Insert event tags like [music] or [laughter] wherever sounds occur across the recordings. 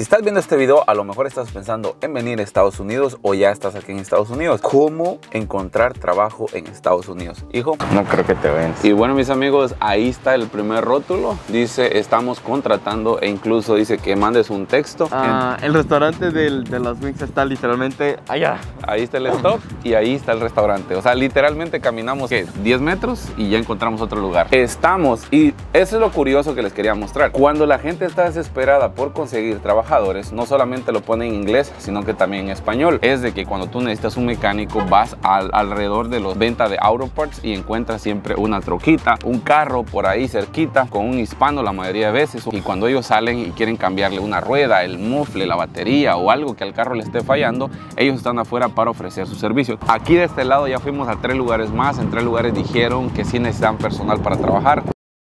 Si estás viendo este video, a lo mejor estás pensando en venir a Estados Unidos o ya estás aquí en Estados Unidos. ¿Cómo encontrar trabajo en Estados Unidos? Hijo. No creo que te ven. Y bueno, mis amigos, ahí está el primer rótulo. Dice, estamos contratando e incluso dice que mandes un texto. Ah, el restaurante del, de las Wings está literalmente allá. Ahí está el stop y ahí está el restaurante. O sea, literalmente caminamos ¿qué? 10 metros y ya encontramos otro lugar. Estamos, y eso es lo curioso que les quería mostrar. Cuando la gente está desesperada por conseguir trabajadores, no solamente lo pone en inglés, sino que también en español. Es de que cuando tú necesitas un mecánico, vas al, alrededor de los ventas de auto parts y encuentras siempre una troquita, un carro por ahí cerquita con un hispano la mayoría de veces. Y cuando ellos salen y quieren cambiarle una rueda, el mufle, la batería o algo que al carro le esté fallando, ellos están afuera para ofrecer sus servicios. Aquí de este lado ya fuimos a tres lugares más. En tres lugares dijeron que sí necesitan personal para trabajar.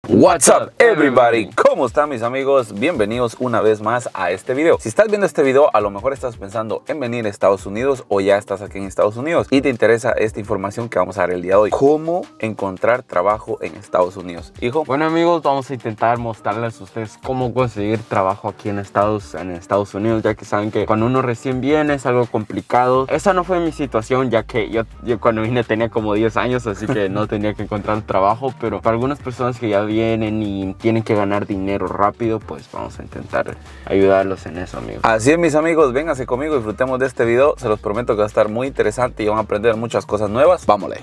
What's up everybody, ¿cómo están mis amigos? Bienvenidos una vez más a este video. Si estás viendo este video, a lo mejor estás pensando en venir a Estados Unidos o ya estás aquí en Estados Unidos y te interesa esta información que vamos a dar el día de hoy. ¿Cómo encontrar trabajo en Estados Unidos? Hijo. Bueno amigos, vamos a intentar mostrarles a ustedes cómo conseguir trabajo aquí en Estados, en Estados Unidos, ya que saben que cuando uno recién viene es algo complicado. Esa no fue mi situación, ya que yo, yo cuando vine tenía como 10 años, así que no tenía que encontrar trabajo, pero para algunas personas que ya vienen y tienen que ganar dinero rápido, pues vamos a intentar ayudarlos en eso, amigos. Así es, mis amigos, vénganse conmigo, disfrutemos de este video. Se los prometo que va a estar muy interesante y van a aprender muchas cosas nuevas. Vámonos.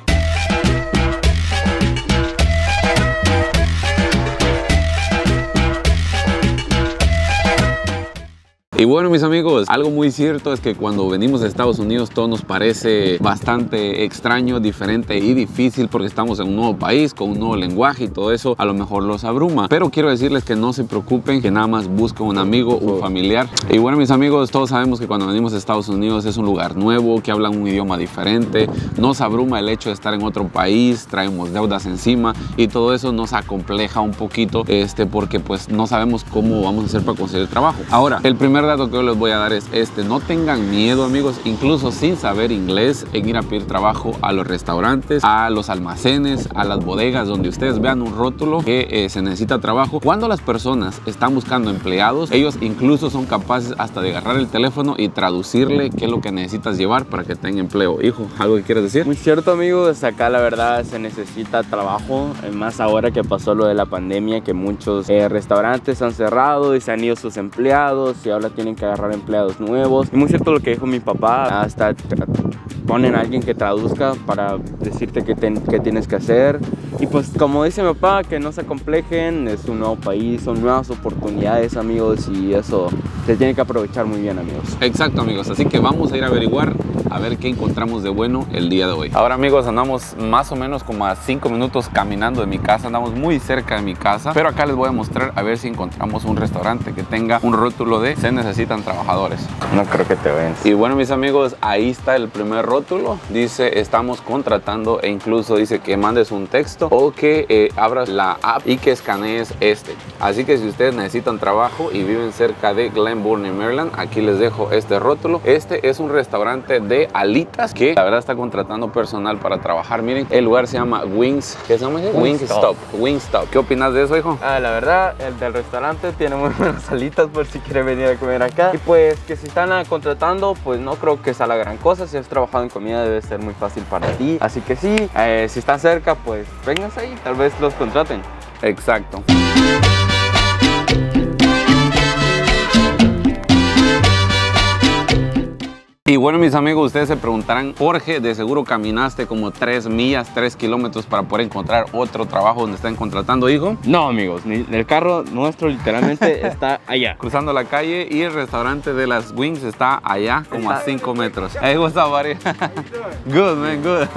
Y bueno mis amigos, algo muy cierto es que cuando venimos a Estados Unidos todo nos parece bastante extraño, diferente y difícil porque estamos en un nuevo país con un nuevo lenguaje y todo eso a lo mejor los abruma. Pero quiero decirles que no se preocupen, que nada más busquen un amigo, un familiar. Y bueno mis amigos, todos sabemos que cuando venimos a Estados Unidos es un lugar nuevo, que hablan un idioma diferente, nos abruma el hecho de estar en otro país, traemos deudas encima y todo eso nos acompleja un poquito este, porque pues no sabemos cómo vamos a hacer para conseguir trabajo. Ahora, el primer dato que yo les voy a dar es este. No tengan miedo, amigos, incluso sin saber inglés, en ir a pedir trabajo a los restaurantes, a los almacenes, a las bodegas, donde ustedes vean un rótulo que eh, se necesita trabajo. Cuando las personas están buscando empleados, ellos incluso son capaces hasta de agarrar el teléfono y traducirle qué es lo que necesitas llevar para que tenga empleo. Hijo, ¿algo que quieres decir? Muy cierto, amigos. Acá la verdad se necesita trabajo. Más ahora que pasó lo de la pandemia, que muchos eh, restaurantes han cerrado y se han ido sus empleados y ahora tienen que agarrar empleados nuevos. Y muy cierto lo que dijo mi papá, hasta ponen a alguien que traduzca para decirte qué, qué tienes que hacer. Y pues como dice mi papá, que no se acomplejen, es un nuevo país, son nuevas oportunidades amigos y eso se tiene que aprovechar muy bien amigos. Exacto amigos, así que vamos a ir a averiguar a ver qué encontramos de bueno el día de hoy. Ahora amigos, andamos más o menos como a 5 minutos caminando de mi casa, andamos muy cerca de mi casa, pero acá les voy a mostrar a ver si encontramos un restaurante que tenga un rótulo de se necesitan trabajadores. No creo que te ven. Y bueno mis amigos, ahí está el primer rótulo, dice estamos contratando e incluso dice que mandes un texto o que eh, abras la app y que escanees este. Así que si ustedes necesitan trabajo y viven cerca de Glenburn, Maryland, aquí les dejo este rótulo. Este es un restaurante de alitas que la verdad está contratando personal para trabajar. Miren, el lugar se llama Wings. ¿Qué se llama? Wingstop. Wingstop. ¿Qué opinas de eso, hijo? Ah, la verdad, el del restaurante tiene muy [laughs] buenas alitas por si quiere venir a comer acá. Y pues que si están contratando, pues no creo que sea la gran cosa. Si has trabajado en comida debe ser muy fácil para ti. Así que sí, eh, si están cerca, pues vénganse ahí, tal vez los contraten. Exacto. Y bueno, mis amigos, ustedes se preguntarán, Jorge, de seguro caminaste como 3 millas, 3 kilómetros para poder encontrar otro trabajo donde están contratando, hijo. No, amigos, el carro nuestro literalmente [laughs] está allá. Cruzando la calle y el restaurante de las Wings está allá, como a 5 metros. Hey, what's up, buddy? good, man, good.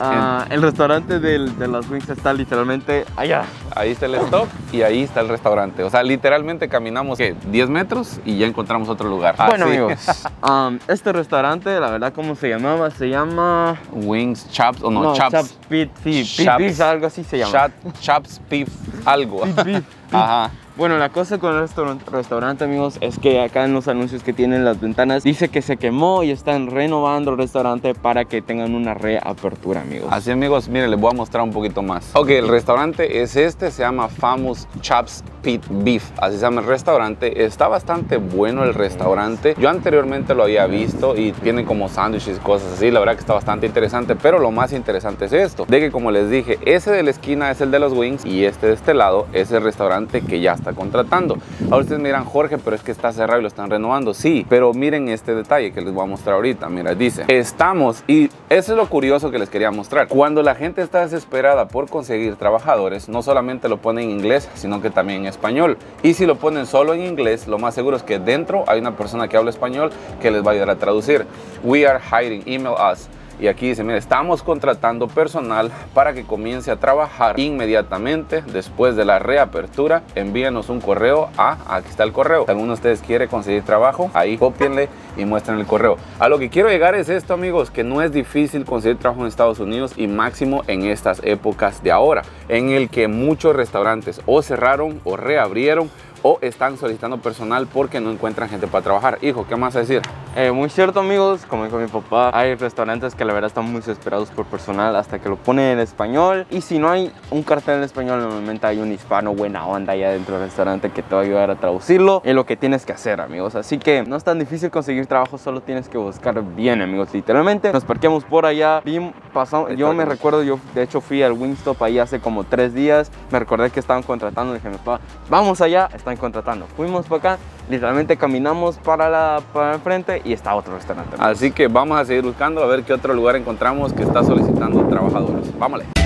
Ah, el restaurante del, de las Wings está literalmente allá. Ahí está el stop y ahí está el restaurante. O sea, literalmente caminamos ¿qué? 10 metros y ya encontramos otro lugar. Bueno, amigos, [laughs] um, este restaurante, la verdad, ¿cómo se llamaba? Se llama... Wings, Chops, o no, no Chops. Chops Pit, sí, Pit Beef, algo así se llama. Chops Beef, algo. Pit Beef. [laughs] Ajá. Bueno, la cosa con el restaurante, amigos, es que acá en los anuncios que tienen las ventanas dice que se quemó y están renovando el restaurante para que tengan una reapertura, amigos. Así, amigos, miren, les voy a mostrar un poquito más. Ok, el restaurante es este, se llama Famous Chaps Pit Beef, así se llama el restaurante. Está bastante bueno el restaurante. Yo anteriormente lo había visto y tiene como sándwiches, cosas así. La verdad que está bastante interesante, pero lo más interesante es esto, de que como les dije, ese de la esquina es el de los wings y este de este lado es el restaurante que ya está contratando. Ahora ustedes miran, Jorge, pero es que está cerrado y lo están renovando. Sí, pero miren este detalle que les voy a mostrar ahorita. Mira, dice, estamos, y eso es lo curioso que les quería mostrar. Cuando la gente está desesperada por conseguir trabajadores, no solamente lo ponen en inglés, sino que también en español. Y si lo ponen solo en inglés, lo más seguro es que dentro hay una persona que habla español que les va a ayudar a traducir. We are hiring, email us. Y aquí dice, mire, estamos contratando personal para que comience a trabajar inmediatamente después de la reapertura. Envíenos un correo a, aquí está el correo. Si alguno de ustedes quiere conseguir trabajo, ahí copienle y muestren el correo. A lo que quiero llegar es esto, amigos, que no es difícil conseguir trabajo en Estados Unidos y máximo en estas épocas de ahora, en el que muchos restaurantes o cerraron o reabrieron o están solicitando personal porque no encuentran gente para trabajar. Hijo, ¿qué más a decir? Eh, muy cierto amigos, como dijo mi papá, hay restaurantes que la verdad están muy desesperados por personal hasta que lo ponen en español. Y si no hay un cartel en español normalmente hay un hispano buena onda allá dentro del restaurante que te va a ayudar a traducirlo en lo que tienes que hacer amigos, así que no es tan difícil conseguir trabajo, solo tienes que buscar bien amigos, literalmente. Nos parqueamos por allá, vi, pasamos, yo me recuerdo, yo de hecho fui al Wingstop ahí hace como tres días, me recordé que estaban contratando, dije mi papá, vamos allá, están contratando, fuimos para acá, literalmente caminamos para la para enfrente y está otro restaurante. Así que vamos a seguir buscando a ver qué otro lugar encontramos que está solicitando trabajadores. Vámonos.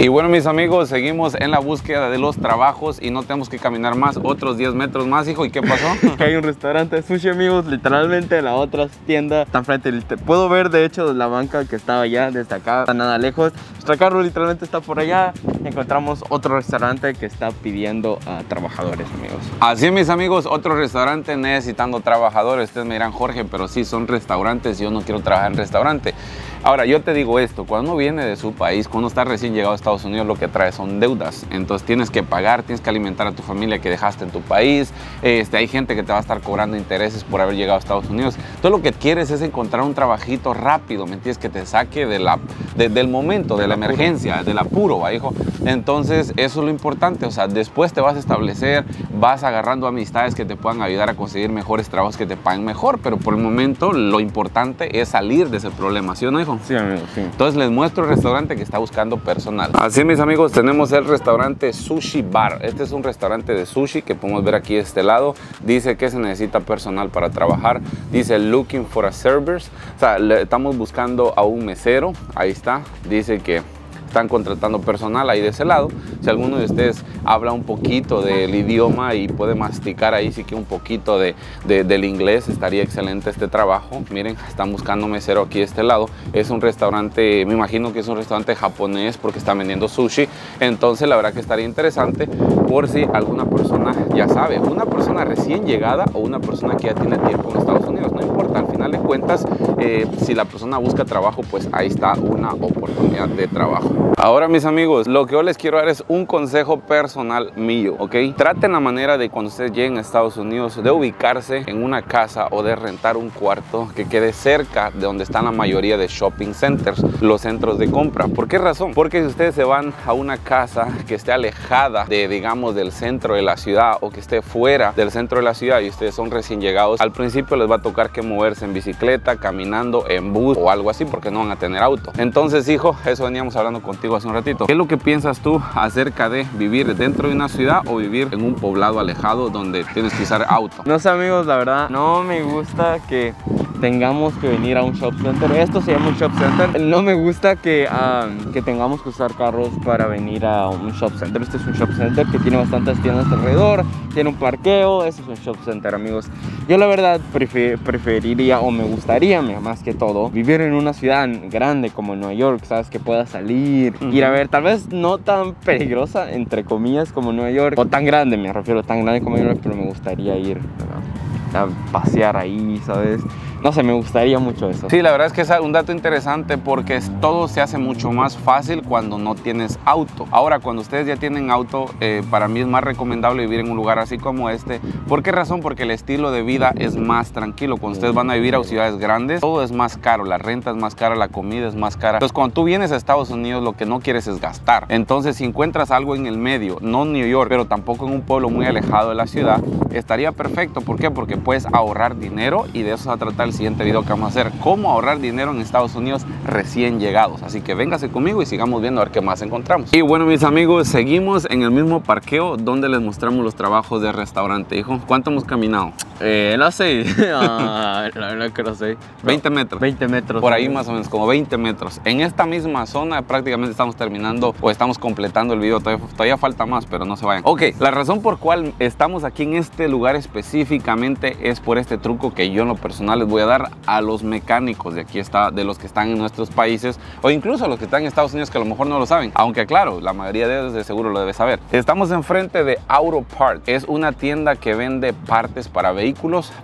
Y bueno mis amigos, seguimos en la búsqueda de los trabajos y no tenemos que caminar más, otros 10 metros más, hijo. ¿Y qué pasó? [laughs] que hay un restaurante de sushi, amigos, literalmente la otra tienda está enfrente. Puedo ver, de hecho, la banca que estaba allá, desde acá, está nada lejos. Nuestro carro literalmente está por allá. Encontramos otro restaurante que está pidiendo a trabajadores, amigos. Así, mis amigos, otro restaurante necesitando trabajadores. Ustedes me dirán, Jorge, pero sí, son restaurantes yo no quiero trabajar en restaurante. Ahora, yo te digo esto, cuando uno viene de su país, cuando está recién llegado a Estados Unidos, lo que trae son deudas. Entonces tienes que pagar, tienes que alimentar a tu familia que dejaste en tu país. Este, hay gente que te va a estar cobrando intereses por haber llegado a Estados Unidos. Todo lo que quieres es encontrar un trabajito rápido, ¿me entiendes? Que te saque de la, del momento, de la emergencia, del apuro, ¿va, hijo? Entonces, eso es lo importante. O sea, después te vas a establecer, vas agarrando amistades que te puedan ayudar a conseguir mejores trabajos que te paguen mejor. Pero por el momento, lo importante es salir de ese problema, ¿sí o no, hijo? Sí, amigo, sí. Entonces les muestro el restaurante que está buscando personal. Así mis amigos, tenemos el restaurante Sushi Bar. Este es un restaurante de sushi que podemos ver aquí de este lado. Dice que se necesita personal para trabajar. Dice looking for a servers. O sea, le, estamos buscando a un mesero. Ahí está. Dice que están contratando personal ahí de ese lado. Si alguno de ustedes habla un poquito del idioma y puede masticar ahí sí que un poquito de, de, del inglés, estaría excelente este trabajo. Miren, están buscando mesero aquí de este lado. Es un restaurante, me imagino que es un restaurante japonés porque están vendiendo sushi. Entonces la verdad que estaría interesante por si alguna persona ya sabe, una persona recién llegada o una persona que ya tiene tiempo en Estados Unidos. No importa, final de cuentas, eh, si la persona busca trabajo, pues ahí está una oportunidad de trabajo. Ahora mis amigos, lo que yo les quiero dar es un consejo personal mío, ¿ok? Traten la manera de cuando ustedes lleguen a Estados Unidos de ubicarse en una casa o de rentar un cuarto que quede cerca de donde están la mayoría de shopping centers, los centros de compra. ¿Por qué razón? Porque si ustedes se van a una casa que esté alejada de, digamos, del centro de la ciudad o que esté fuera del centro de la ciudad y ustedes son recién llegados, al principio les va a tocar que moverse en bicicleta, caminando, en bus o algo así porque no van a tener auto. Entonces, hijo, eso veníamos hablando contigo hace un ratito. ¿Qué es lo que piensas tú acerca de vivir dentro de una ciudad o vivir en un poblado alejado donde tienes que usar auto? No sé amigos, la verdad, no me gusta que tengamos que venir a un shop center. Esto se llama un shop center. No me gusta que, um, que tengamos que usar carros para venir a un shop center. Este es un shop center que tiene bastantes tiendas alrededor, tiene un parqueo. Este es un shop center, amigos. Yo la verdad prefer preferiría o me gustaría más que todo vivir en una ciudad grande como Nueva York, sabes que pueda salir, uh -huh. ir a ver, tal vez no tan peligrosa entre comillas como Nueva York o tan grande, me refiero tan grande como Nueva York, pero me gustaría ir ¿verdad? a pasear ahí, ¿sabes? No sé, me gustaría mucho eso. Sí, la verdad es que es un dato interesante porque todo se hace mucho más fácil cuando no tienes auto. Ahora, cuando ustedes ya tienen auto, eh, para mí es más recomendable vivir en un lugar así como este. ¿Por qué razón? Porque el estilo de vida es más tranquilo. Cuando ustedes van a vivir a ciudades grandes, todo es más caro. La renta es más cara, la comida es más cara. Entonces, cuando tú vienes a Estados Unidos, lo que no quieres es gastar. Entonces, si encuentras algo en el medio, no en New York, pero tampoco en un pueblo muy alejado de la ciudad, estaría perfecto. ¿Por qué? Porque puedes ahorrar dinero y de eso se va a tratar el siguiente video que vamos a hacer. Cómo ahorrar dinero en Estados Unidos recién llegados. Así que véngase conmigo y sigamos viendo a ver qué más encontramos. Y bueno, mis amigos, seguimos en el mismo parqueo donde les mostramos los trabajos de restaurante. Hijo, ¿cuánto hemos caminado? Eh, no sé, [laughs] ah, que [laughs] no sé. 20 metros. 20 metros. Por ahí más o menos, como 20 metros. En esta misma zona prácticamente estamos terminando o estamos completando el video. Todavía, todavía falta más, pero no se vayan. Ok, la razón por cual estamos aquí en este lugar específicamente es por este truco que yo en lo personal les voy a dar a los mecánicos de aquí está, de los que están en nuestros países o incluso a los que están en Estados Unidos que a lo mejor no lo saben. Aunque claro, la mayoría de ellos de seguro lo debe saber. Estamos enfrente de Auto Parts. Es una tienda que vende partes para vehículos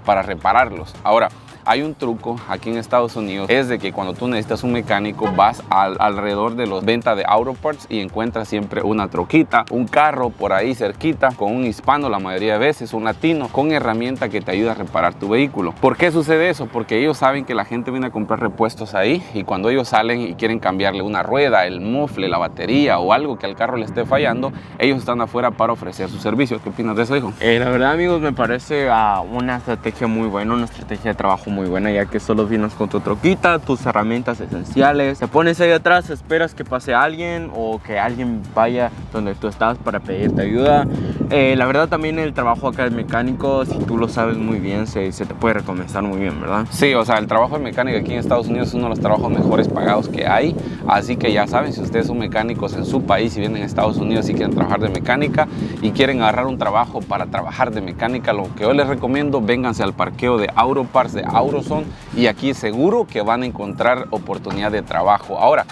para repararlos. Ahora, hay un truco aquí en Estados Unidos, es de que cuando tú necesitas un mecánico vas al, alrededor de los ventas de auto parts y encuentras siempre una troquita, un carro por ahí cerquita con un hispano la mayoría de veces, un latino, con herramienta que te ayuda a reparar tu vehículo. ¿Por qué sucede eso? Porque ellos saben que la gente viene a comprar repuestos ahí y cuando ellos salen y quieren cambiarle una rueda, el mufle, la batería o algo que al carro le esté fallando, ellos están afuera para ofrecer su servicio. ¿Qué opinas de eso, hijo? Eh, la verdad, amigos, me parece uh, una estrategia muy buena, una estrategia de trabajo muy buena, ya que solo vienes con tu troquita, tus herramientas esenciales, te pones ahí atrás, esperas que pase alguien o que alguien vaya donde tú estás para pedirte ayuda. Eh, la verdad también el trabajo acá de mecánico, si tú lo sabes muy bien, se, te puede recomenzar muy bien, ¿verdad? Sí, o sea, el trabajo de mecánico aquí en Estados Unidos es uno de los trabajos mejores pagados que hay, así que ya saben, si ustedes son mecánicos en su país y vienen a Estados Unidos y quieren trabajar de mecánica y quieren agarrar un trabajo para trabajar de mecánica, lo que yo les recomiendo, vénganse al parqueo de Auroparts de Auroson y aquí seguro que van a encontrar oportunidad de trabajo. Ahora,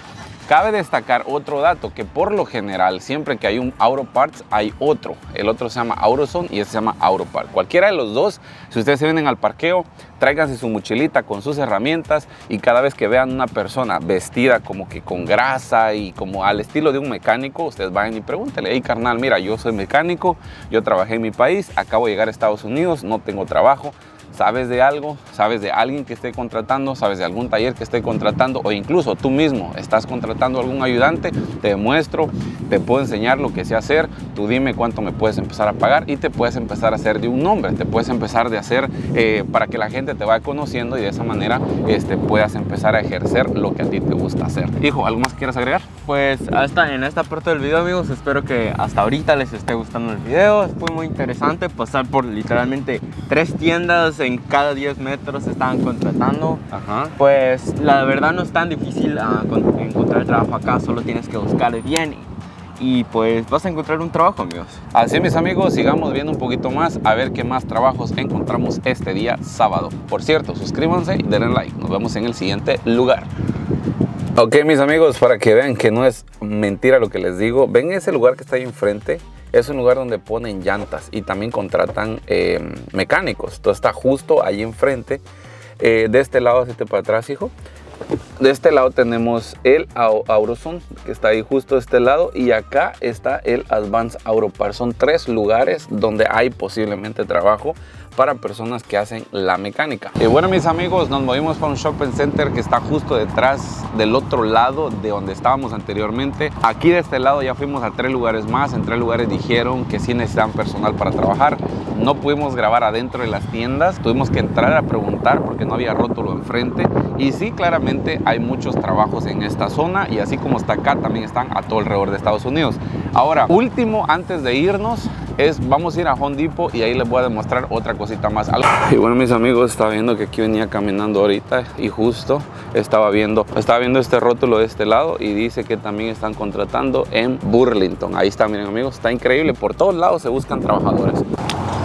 Cabe destacar otro dato, que por lo general, siempre que hay un Auroparts, hay otro. El otro se llama Auroson y ese se llama Auropart. Cualquiera de los dos, si ustedes se vienen al parqueo, tráiganse su mochilita con sus herramientas y cada vez que vean una persona vestida como que con grasa y como al estilo de un mecánico, ustedes vayan y pregúntenle, hey carnal, mira, yo soy mecánico, yo trabajé en mi país, acabo de llegar a Estados Unidos, no tengo trabajo, sabes de algo, sabes de alguien que esté contratando, sabes de algún taller que esté contratando o incluso tú mismo estás contratando algún ayudante, te demuestro, te puedo enseñar lo que sé hacer, tú dime cuánto me puedes empezar a pagar y te puedes empezar a hacer de un nombre, te puedes empezar de hacer eh, para que la gente te vaya conociendo y de esa manera este, puedas empezar a ejercer lo que a ti te gusta hacer. Hijo, ¿algo más quieres agregar? Pues hasta en esta parte del video amigos, espero que hasta ahorita les esté gustando el video, fue muy interesante pasar por literalmente tres tiendas en cada 10 metros estaban contratando. Ajá. Pues la verdad no es tan difícil uh, encontrar trabajo acá, solo tienes que buscar bien y pues vas a encontrar un trabajo, amigos. Así, mis amigos, sigamos viendo un poquito más a ver qué más trabajos encontramos este día sábado. Por cierto, suscríbanse y denle like. Nos vemos en el siguiente lugar. Ok, mis amigos, para que vean que no es mentira lo que les digo, ven ese lugar que está ahí enfrente. Es un lugar donde ponen llantas y también contratan eh, mecánicos. Todo está justo ahí enfrente. Eh, de este lado, este para atrás, hijo. De este lado tenemos el Auroson, que está ahí justo de este lado, y acá está el Advanced Auropar. Son tres lugares donde hay posiblemente trabajo para personas que hacen la mecánica. Y bueno, mis amigos, nos movimos para un shopping center que está justo detrás del otro lado de donde estábamos anteriormente. Aquí de este lado ya fuimos a tres lugares más. En tres lugares dijeron que sí necesitan personal para trabajar. No pudimos grabar adentro de las tiendas. Tuvimos que entrar a preguntar porque no había rótulo enfrente. Y sí, claramente hay muchos trabajos en esta zona y así como está acá, también están a todo alrededor de Estados Unidos. Ahora, último, antes de irnos, es vamos a ir a Home Depot y ahí les voy a demostrar otra cosita más. Y bueno, mis amigos, estaba viendo que aquí venía caminando ahorita y justo estaba viendo, estaba viendo este rótulo de este lado y dice que también están contratando en Burlington. Ahí está, miren amigos, está increíble. Por todos lados se buscan trabajadores.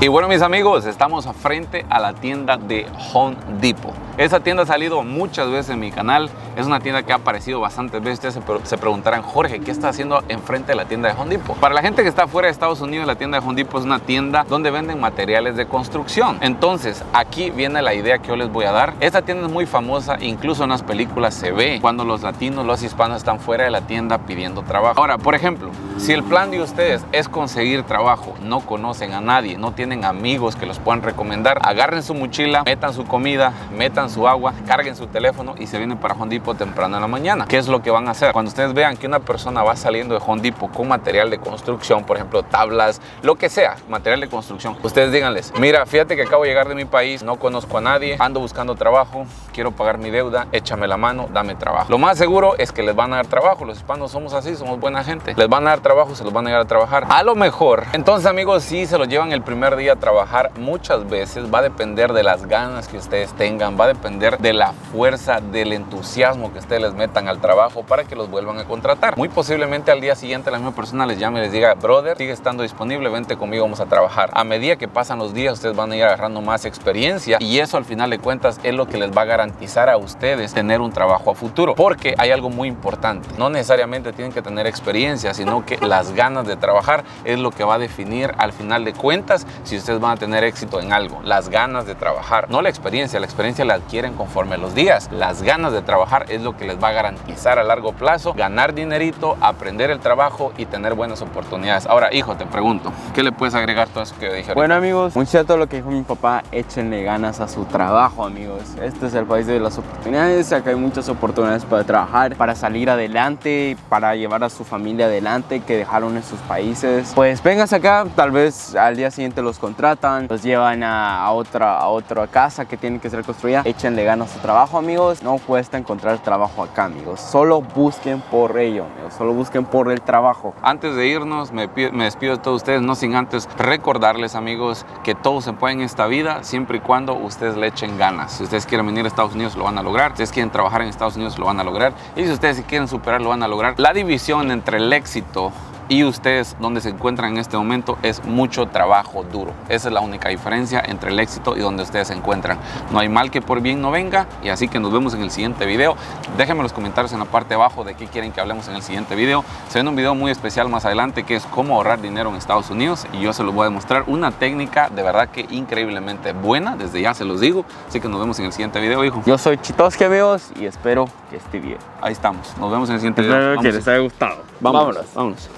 Y bueno mis amigos, estamos frente a la tienda de Home Depot. Esa tienda ha salido muchas veces en mi canal, es una tienda que ha aparecido bastantes veces. Ustedes se, preguntarán, Jorge, ¿qué está haciendo enfrente de la tienda de Home? Para la gente que está fuera de Estados Unidos, la tienda de Home es una tienda donde venden materiales de construcción. Entonces, aquí viene la idea que yo les voy a dar. Esta tienda es muy famosa, incluso en las películas se ve cuando los latinos, los hispanos están fuera de la tienda pidiendo trabajo. Ahora, por ejemplo, si el plan de ustedes es conseguir trabajo, no conocen a nadie, no tienen amigos que los puedan recomendar, agarren su mochila, metan su comida, metan su agua, carguen su teléfono y se vienen para Temprano en la mañana. ¿Qué es lo que van a hacer? Cuando ustedes vean que una persona va saliendo de Hondipo con material de construcción, por ejemplo, tablas, lo que sea, material de construcción, ustedes díganles, mira, fíjate que acabo de llegar de mi país, no conozco a nadie, ando buscando trabajo, quiero pagar mi deuda, échame la mano, dame trabajo. Lo más seguro es que les van a dar trabajo, los hispanos somos así, somos buena gente, les van a dar trabajo, se los van a llegar a trabajar. A lo mejor, entonces amigos, si se los llevan el primer día a trabajar muchas veces va a depender de las ganas que ustedes tengan, va a depender de la fuerza, del entusiasmo que ustedes les metan al trabajo para que los vuelvan a contratar. Muy posiblemente al día siguiente la misma persona les llame y les diga, brother, sigue estando disponible, vente conmigo, vamos a trabajar. A medida que pasan los días, ustedes van a ir agarrando más experiencia y eso al final de cuentas es lo que les va a garantizar a ustedes tener un trabajo a futuro. Porque hay algo muy importante, no necesariamente tienen que tener experiencia, sino que las ganas de trabajar es lo que va a definir al final de cuentas si ustedes van a tener éxito en algo, las ganas de trabajar, no la experiencia, la experiencia la adquieren conforme los días, las ganas de trabajar es lo que les va a garantizar a largo plazo ganar dinerito, aprender el trabajo y tener buenas oportunidades. Ahora, hijo, te pregunto, ¿qué le puedes agregar todo eso que dije? Bueno, amigos, muy cierto lo que dijo mi papá, échenle ganas a su trabajo, amigos. Este es el país de las oportunidades, acá hay muchas oportunidades para trabajar, para salir adelante, para llevar a su familia adelante que dejaron en sus países. Pues vengas acá, tal vez al día siguiente los contratan, los llevan a, otra, a otra casa que tiene que ser construida. Échenle ganas a su trabajo, amigos. No cuesta encontrar trabajo acá, amigos. Solo busquen por ello, amigos. Solo busquen por el trabajo. Antes de irnos, me, me despido de todos ustedes, no sin antes recordarles, amigos, que todo se puede en esta vida siempre y cuando ustedes le echen ganas. Si ustedes quieren venir a Estados Unidos, lo van a lograr. Si ustedes quieren trabajar en Estados Unidos, lo van a lograr. Y si ustedes quieren superar, lo van a lograr. La división entre el éxito y ustedes donde se encuentran en este momento es mucho trabajo duro. Esa es la única diferencia entre el éxito y donde ustedes se encuentran. No hay mal que por bien no venga y así que nos vemos en el siguiente video. Déjenme los comentarios en la parte de abajo de qué quieren que hablemos en el siguiente video. Se viene un video muy especial más adelante que es cómo ahorrar dinero en Estados Unidos y yo se los voy a demostrar una técnica de verdad que increíblemente buena, desde ya se los digo. Así que nos vemos en el siguiente video, hijo. Yo soy Chitoski, amigos, y espero que esté bien. Ahí estamos. Nos vemos en el siguiente video. Espero que les haya gustado. Vámonos. vámonos.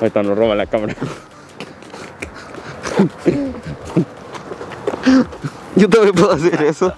Ahorita nos roba la cámara. Yo también puedo hacer eso.